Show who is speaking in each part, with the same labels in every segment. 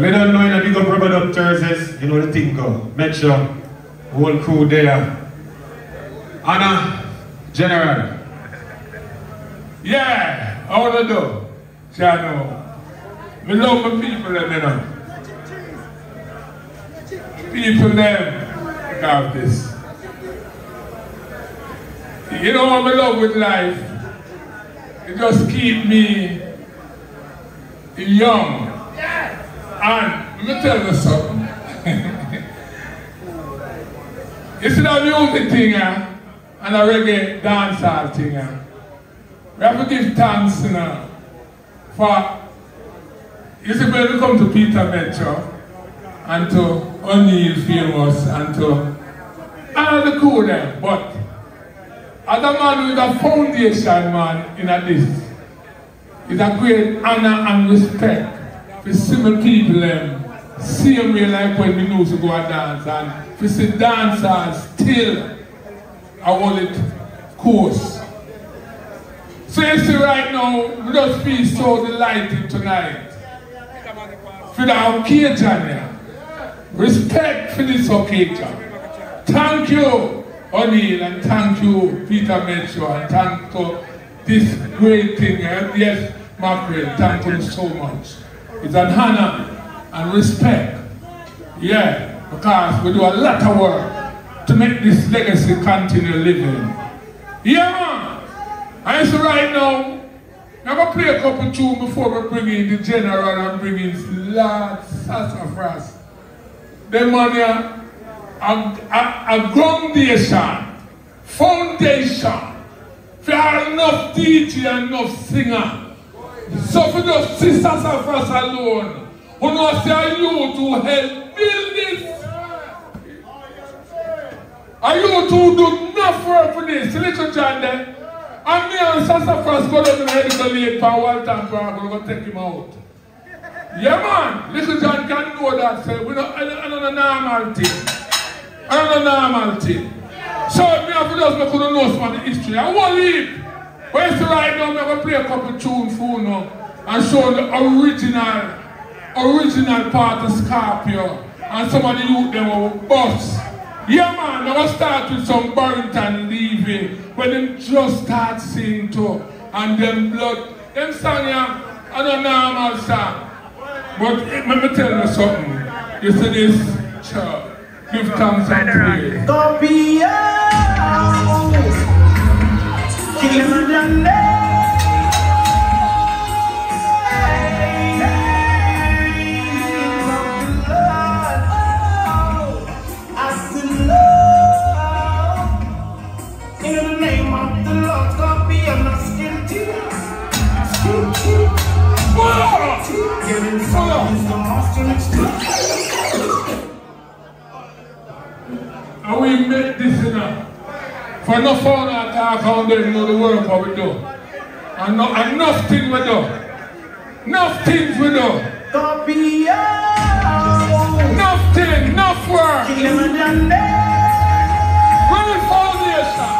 Speaker 1: Well, you don't know, you know, big up RubADub Thursdays, you know the thing go. Make sure, whole crew there. Anna, General.
Speaker 2: Yeah, I want to do. See, I know. Me love my people, them, you know. People, them, got this. You know what I love with life? It just keep me young. And let me tell you something. you see that music thing, uh, and a reggae dancehall thing, uh, we have to give thanks you know, for, you see, when we come to Peter Metro, and to O'Neill Famous, and to all the crew there, but as a man with a foundation, man, in a this, it's a great honor and respect for simple people, them, same way like when we used to go and dance, and we see dancers still, I hold it course. So you see right now, we just feel so delighted tonight for the occasion here. Respect for this occasion. Thank you, O'Neill, and thank you, Peter Metro, and thank you this great thing. Yes, Mackerel, thank you so much. It's an honor and respect. Yeah, because we do a lot of work to make this legacy continue living. Yeah, man. And so right now, I'm going to play a couple tunes before we bring in the general and bring in Lord Sassafrass. The money, a, a, a foundation, foundation, for enough DJ and enough singer. So for just see Sassafras alone, who know say you to help build this. Are you to do enough work for this? Little John there. And me and Sassafras go down to the medical league for Walter and Park, we're going to take him out. Yeah, man. Little John can know that. So we don't, I don't, know normal thing. I don't know normal thing. So me have to just make know some of the history. I won't leave. But it's right now, to play a couple tunes for you now and show the original, original part of Scorpio and some of the youth them were bust. Yeah man, I will start with some Barrington Levy when them just start singing too. And them blood, them song yeah, I don't normal song. But let me tell you something. You see this, child, give thanks and praise. And we make this enough. No phone attack on them know the work what we do. And no, enough things we do. Enough things we do. Enough things, enough work.
Speaker 3: Kilimanjaro.
Speaker 2: Real foundation.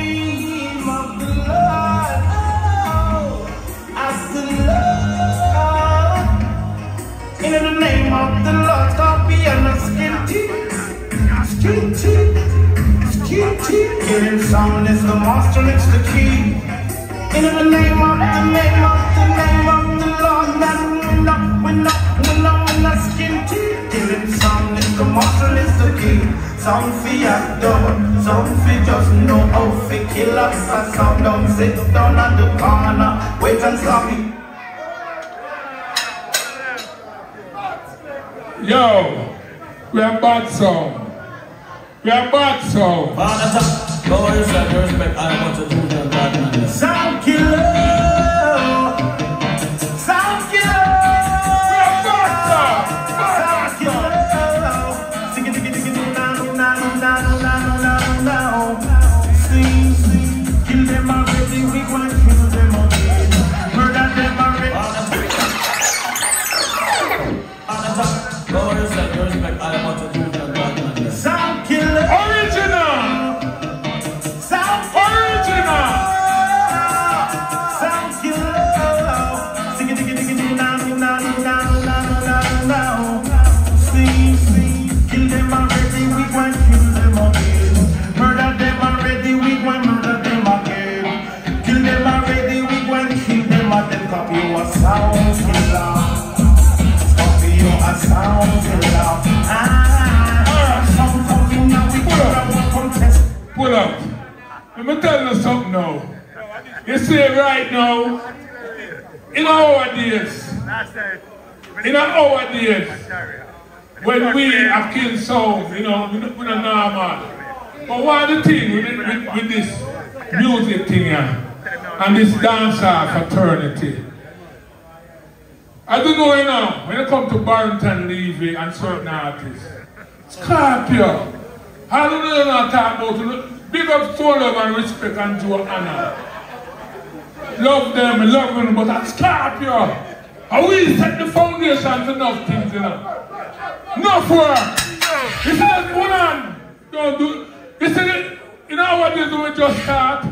Speaker 3: name of the Lord. As the Lord. In the name of the Lord, Scorpion, a skin teeth. Skin teeth. Teeth. Sound is the master, it's the key. In the name of the name of the name of the Lord, that we know, we know, we know, we know, skin. Hearing sound is the master, it's the key. Some fi adore, some fi just know how fi kill us. And some don't sit down at the corner, wait and stop me.
Speaker 2: Yo, we are bad song. We are bad.
Speaker 4: Father, top, boy, respect, I want to do them bad man.
Speaker 3: Some killer, killer. Scorpio a sound. Ah.
Speaker 2: Pull up. Let me tell you something now. You see it right now, in our days, in our days, when we are kill sound, you know, we don't, don't normal. But of the things with, with, with this music thing here, and this dancer fraternity, I don't know you know, when uh, it comes to Barrington Levy and certain artists, Scorpio, I don't know not talk about. Big up soul love and respect and to honor. Love them, love them, but at Scorpio, I we set the foundation for enough things, you know. Enough work. See that one on, don't do, see that, you know what do we just start?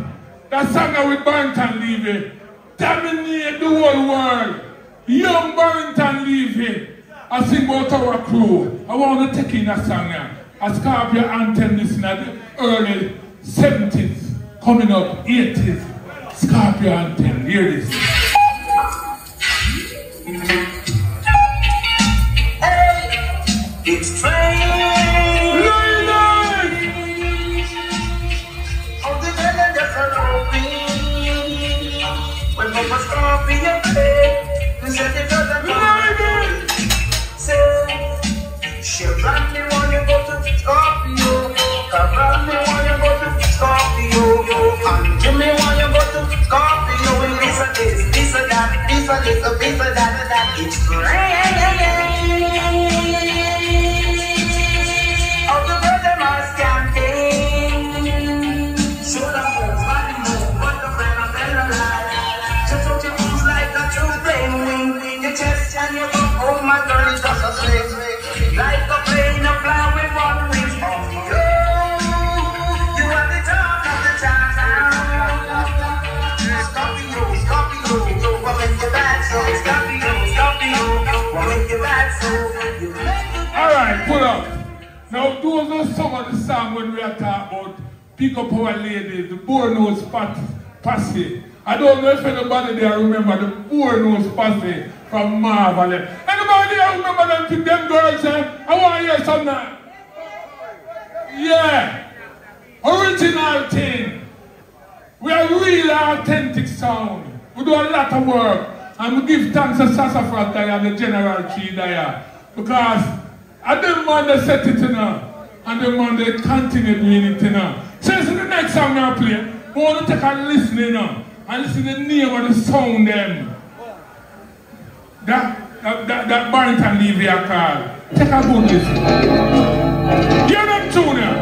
Speaker 2: That song that with Barrington Levy, dominate the whole world. Young Barrington Levy, I sing about our crew. I want to take in that song now. A Scorpio anthem this in the early 70s, coming up 80s. Scorpio anthem, hear this.
Speaker 3: This this, that, this a this, that, that. It's strange.
Speaker 2: Alright, pull up. Now, those are some of the songs when we are talking about pick up our ladies, the Bornose pat, Posse. I don't know if anybody there remember the Bornose Posse from Marvel. Anybody there remember them, to them girls? Eh? I want to hear some now. Yeah. Original thing. We are real authentic sound. We do a lot of work. And we give thanks to Sassafrass there and the General Tree there. Because I didn't want to set it in her. And then want to continue doing it in her. So the next song I play. I want to take a listen her. And listen to the name of the sound them. That, that, that, that Barrington Levy I call. Take a good listen. Hear them tune here.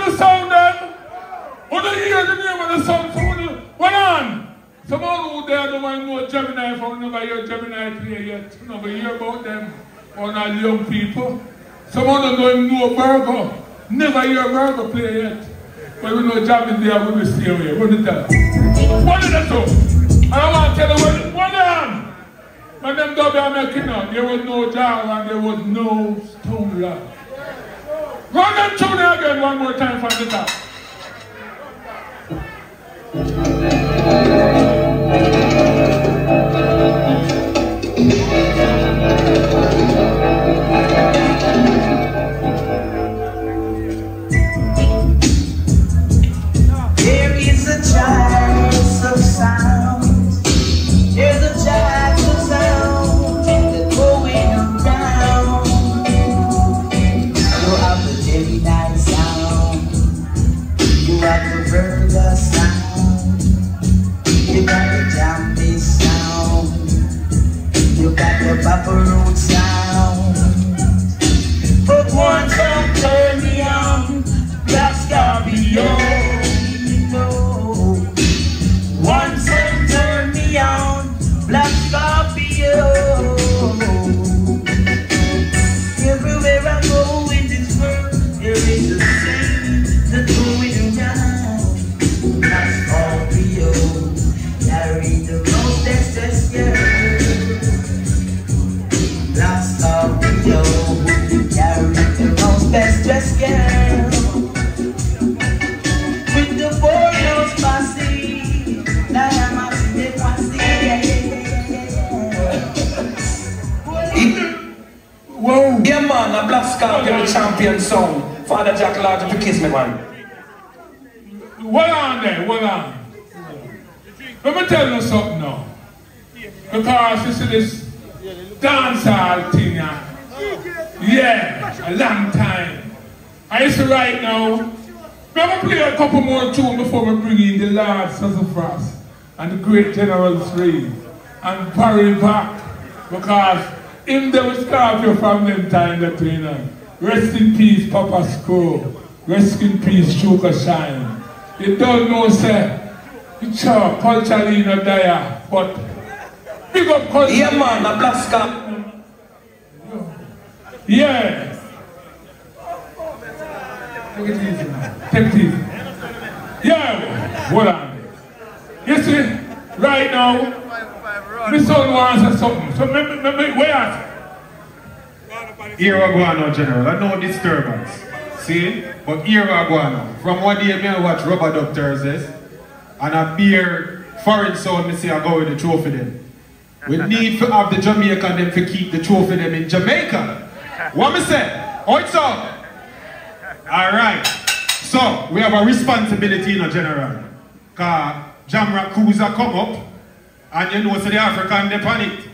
Speaker 3: the
Speaker 2: of sound, then, when I hear the name of the sound, so when, what on? Someone who there don't want to know Gemini, I never hear Gemini play yet, you never hear about them, or not young people. Someone don't even know Virgo, never hear Virgo play yet. But we know Gemini there with the same way. What did that? What did that do? And I want to tell you what, what on? When them dub are making up, there was no jar and there was no stone love. Run them tune again one more time from the top. Let me tell you something now. Because you see this dancehall thing, yeah, a long time. I used to write now. Let me play a couple more tunes before we bring in the Lord Sassafrass and the great General Three and Barry back. Because in the Scorpio from them time that you know. Rest in peace, Papa School. Rest in peace, Sugar Shine. You don't know, sir. It's a culturally not there, but big up culture.
Speaker 5: Yeah man, a Black Scorpion.
Speaker 2: Yeah. Take it easy now. Take it easy. Yeah. Hold on. You see, right now, this son wants us something. So maybe, maybe, where at?
Speaker 1: Here we go now, General. I know disturbance. See? But here we go now. From one day, me I watch RubADub Thursdays. And I beer foreign sound, me say I go with the trophy them. We need to have the Jamaican them to keep the trophy them in Jamaica. What me say? How it's up? Alright. So, we have a responsibility in a general. Cause Jamrock Cruiser come up and you know so the African they it.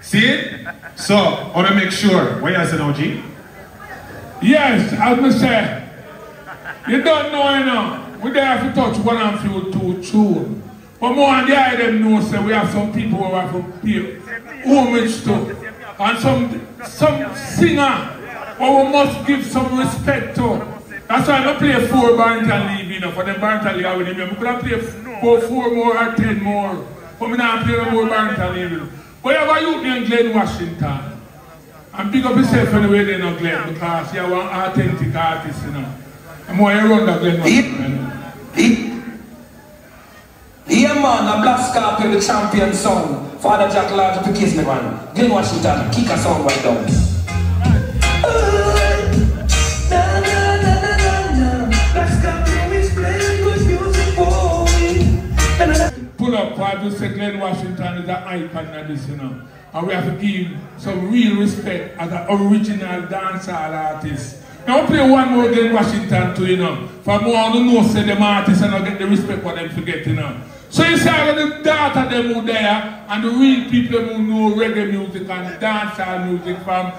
Speaker 1: See? So, I want to make sure. What you say now, G?
Speaker 2: Yes, as me say, you don't know, you know, we don't have to touch one and few two tune. But more than the eye them know, say we have some people who have to pay homage to. And some some singer who we must give some respect to. That's why I don't play four Barrington Levy, you know, for the Barrington Levy with him. I could have played four, four more or ten more. But me not play no more Barrington Levy. you know. But you have a youth named Glenn Washington. And big up yourself anyway then, no Glenn, because you're one authentic artist, you know. I'm more around that Glenn Washington. you know.
Speaker 5: Yeah. Yeah man, a Black Scorpion the champion song. Father Jack Large, you kiss me man. Glenn Washington, kick a song right down.
Speaker 2: Pull up to say Glenn Washington is an icon of this, you know. And we have to give some real respect as an original dancehall artist. We play one more Glenn Washington too, you know. For more who know say them artists and not get the respect for them forget, you know. So you see all the data them who there and the real people who know reggae music and dancehall music from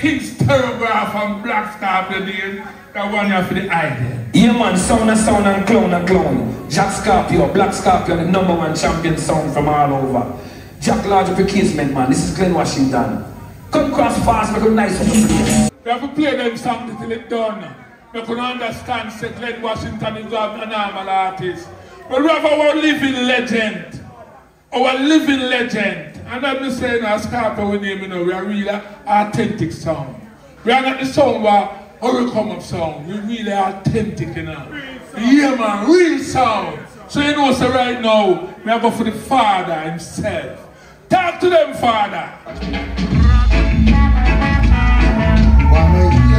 Speaker 2: King's Telegraph and Black Scorpio days, that one you for the idea.
Speaker 5: Yeah man, sound and sound and clown and clown. Jack Scorpio, Black Scorpio, the number one champion sound from all over. Jack Large of Casement man, this is Glenn Washington. Come cross fast, make a nice.
Speaker 2: We have to play them songs till it's done. We can understand say Glenn Washington is not a normal artist. But we have our living legend. Our living legend. And I'm just saying as Scarpa we name you know, we are really authentic sound. We are not the sound where how come up sound. We really authentic, you know. Yeah man, real sound. So you know so right now, we going for the Father himself. Talk to them, Father.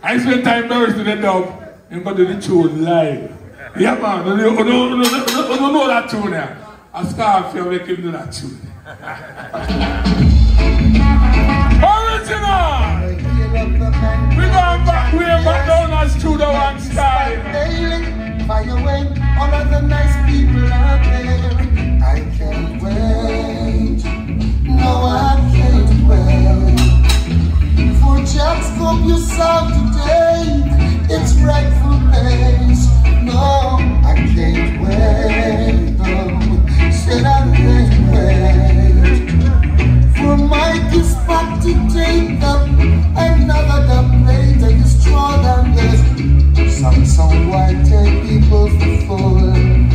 Speaker 6: I
Speaker 2: spend time buries to the dub and go the tune live. Yeah man, you don't, you don't, you don't, you don't know that tune there. I start to make him do that tune. Original! We going back way back down as Studio One style.
Speaker 6: Fire away all of the nice people there. I can't wait. No, I can't wait. For just scope yourself today, its rightful place. No, I can't wait. No, said I can't wait. For Mike is back to take up another the plate and it's strong than this. Some song why take people for fool.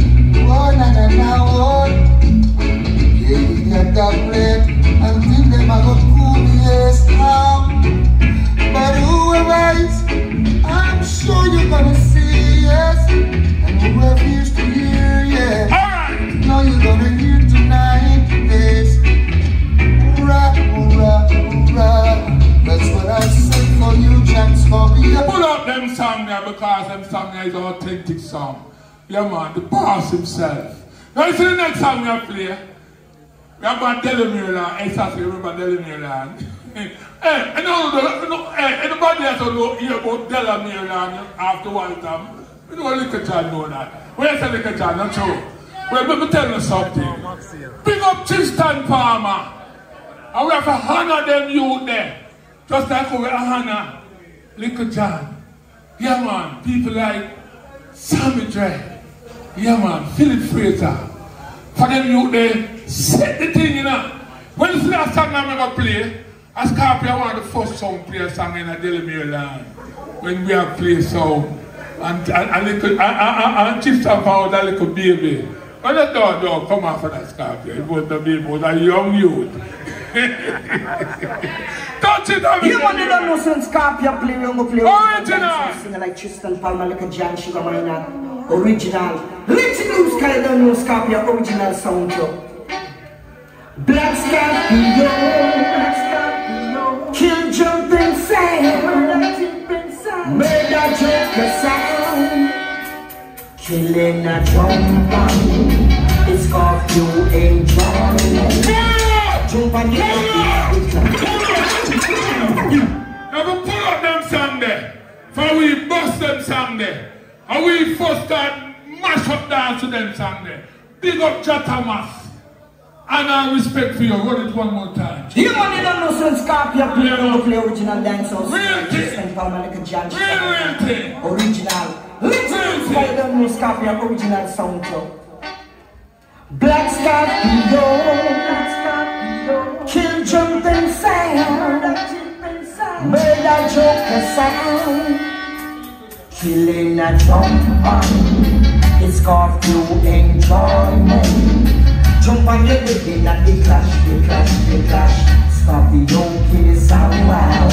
Speaker 6: Yeah
Speaker 2: man, the boss himself. Now you see the next song we play. We have got Delamere. Exactly, remember Delamere hey, I know, the- no, hey, anybody else know hear about Delamere after one time? You know Little John know that. Where's the Little John? Not true. Well, let me tell you something. Oh, Big up Tristan Palmer. And we have to honor them youth there. Just like we honor Little John. Yeah, man. People like Sammy Dread. Yeah, man. Philip Fraser. For them youth there, set the thing, you know. When you see that song I'm going to play, a Scorpio one of the first song play a song in a Delamere land. When we have played song. And, and, and, little, and, and, and Stampa that little baby. When the dog, dog, come of that Scorpio. It was the baby, it was a young youth. Touch it, I'm
Speaker 7: You want to know since Scorpio play, we go play.
Speaker 2: Original.
Speaker 7: Singer like Tristan Palmer, like a John Sugar Minott. Original. Little news, kind of don't know Scorpio original sound too. Black Scorpio. Kill jumping sound. Murder joker sound. Killing a drum It's Scorpio enjoyment. Jump on
Speaker 2: Now we pull up them song there. For we bust them song there. And we first start mash up dance to them song there. Big up Jatamas. And I respect for you. Run it one more time.
Speaker 7: You money don't know since Scorpio play,
Speaker 2: Yeah.
Speaker 7: play original dance songs.
Speaker 2: Real thing.
Speaker 7: Tristan a John Sugar
Speaker 2: Real, real thing.
Speaker 7: Original. Little
Speaker 2: Real
Speaker 7: news,
Speaker 2: thing.
Speaker 7: kind of don't know Scorpio original sound too. Black Scorpio. Kill jumping sound. Murder joker sound. Killing a jump on. It's Scorpio enjoyment. Jump on your rhythm at the clash, the clash, the clash. Scorpio kill sound wow.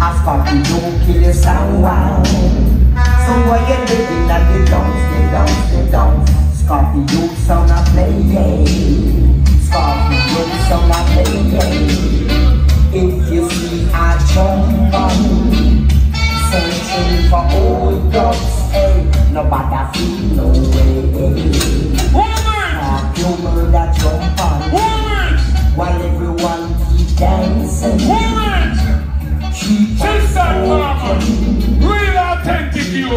Speaker 7: A Scorpio kill sound wow. So why you living at the dance, the dance, the dance? Scorpio sound a play, Scorpio sound a play. If you see a jump on, searching for old dogs, hey, nobody feel no way.
Speaker 2: Woman!
Speaker 7: Scorpio murder jump on,
Speaker 2: Woman!
Speaker 7: while everyone keep dancing.
Speaker 2: Woman!
Speaker 7: Keep
Speaker 2: Sister Palmer.
Speaker 7: smoking.
Speaker 2: Real authentic you.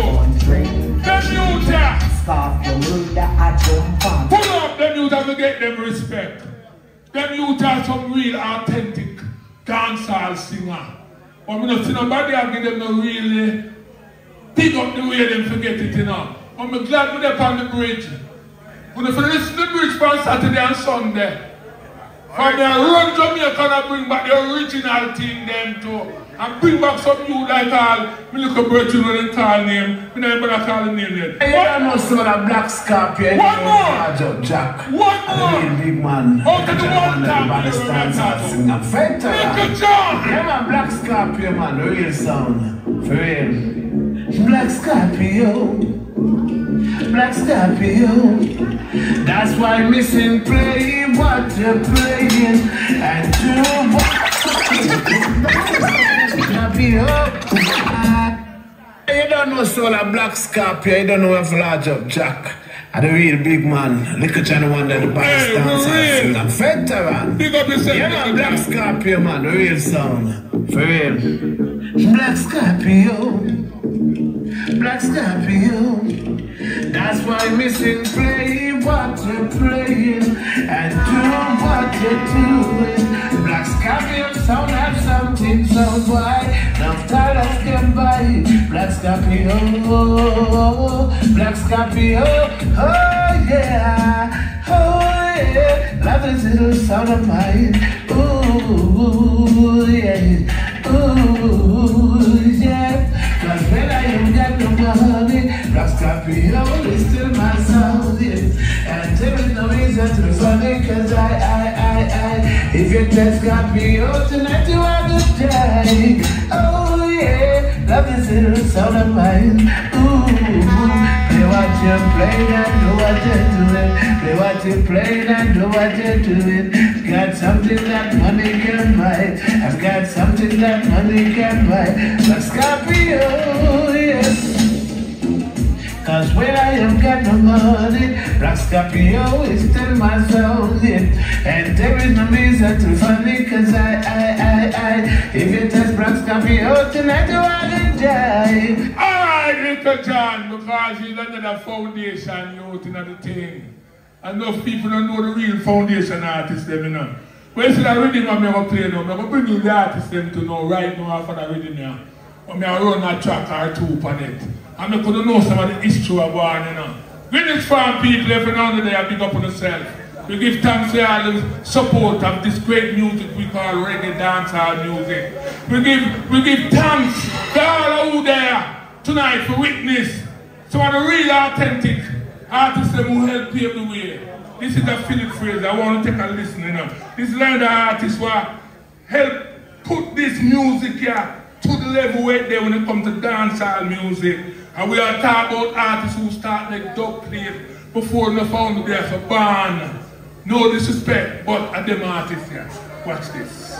Speaker 2: Them youth there.
Speaker 7: Scorpio murder a jump on.
Speaker 2: Pull up them youth we get them respect. Them youth are some real authentic dancehall singer. But me not see nobody I give them no really pick up the way them forget it, you know. But me glad we there on the bridge. When if you listen to the bridge for Saturday and Sunday. From there, run Jamaica and bring back the original thing them too. And bring back some you like all, me look a you know them call name. Me never call the name yet.
Speaker 8: You don't know some of the black scorpion.
Speaker 2: One more.
Speaker 8: Jack.
Speaker 2: One more.
Speaker 8: A real big man.
Speaker 2: Out to the one time,
Speaker 8: everybody stands and sing. I'm fed to
Speaker 2: Little. John!
Speaker 8: Yeah, man, Black Scorpio, man, real sound. For real. Black Scorpio. Black Scorpio. That's why missing play what you're playing and do what Scorpio. Uh, you don't know Soul of Black Scorpio, you don't know if large up Jack. I the real big man. Look at one that the
Speaker 2: Hey,
Speaker 8: band and veteran.
Speaker 2: Big up yourself,
Speaker 8: Yeah, man, Black
Speaker 2: John.
Speaker 8: Scorpio, man, the real sound. For real. Black Scorpio, Black Scorpio. That's why missing play what you're playing. And do what you're doing. Black Scorpio sound have something, so why no dollars can buy Black Scorpio, Black Scorpio, oh yeah, oh yeah. Love is little sound of mine, ooh yeah, ooh Black Scorpio is still my sound, yes. And there is no reason to be funny, cause I, I, I, I, if you test Scorpio tonight, you are the day. Oh yeah, love is in the sound of mine. Ooh, they watch you play and do what you're doing. They watch you play and do what you're doing. Got something that money can buy. I've got something that money can buy. Black Scorpio, yes. Cause when I am got no money, Black Scorpio is still my yeah. And there is no reason to funny, cause I, I, I, I, if you touch Black Scorpio tonight, you are gonna die.
Speaker 2: Alright, little John, because he's under the foundation youth in the thing. And those people don't know the real foundation artists, them, you know. You see that rhythm I'm going to play now, I'm going to bring in the artists them to know right now after the rhythm. I'm going to run a track or two on it. And I could know some of the history of one, you know. Greenwich Farm people, every now and then, I big up on themselves. We give thanks for all the support of this great music we call reggae dancehall music. We give we give thanks to all who there tonight for witness some of the real authentic artists who help pave the way. This is a Philip Fraser. I want to take a listen, you know. This is another artist who help put this music here to the level where they when it comes to dancehall music. And we are talking about artists who start like dub plate before they found there for band. No disrespect, but at them artists here. Watch this.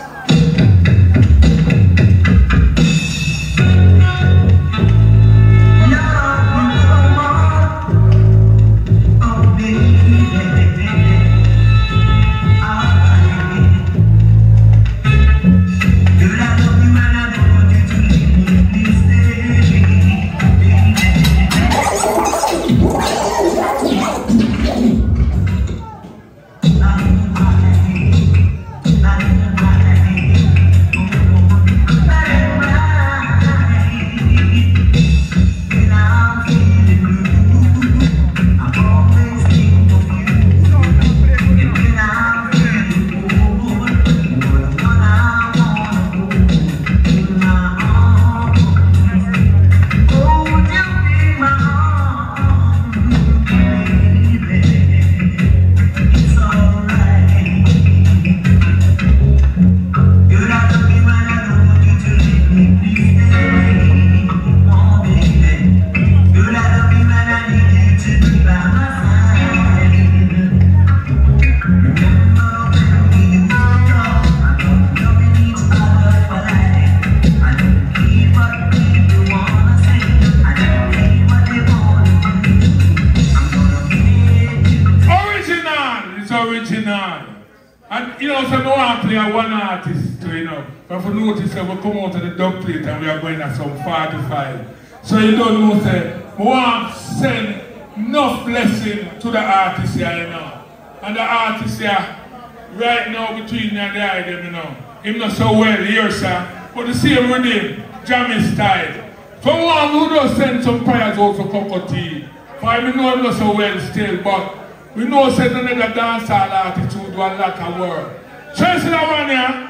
Speaker 2: But for notice we come out of the dub plate and we are going at some 45. So you don't know, say, we want to send enough blessing to the artist here, you know. And the artist here, right now between me and the them, you know. Him not so well here, sir. But the same with him, Jammy style. For one who does send some prayers out for Cocoa Tea. For him, know him not so well still, but we know say another artist who do a lot of work. You see that one here?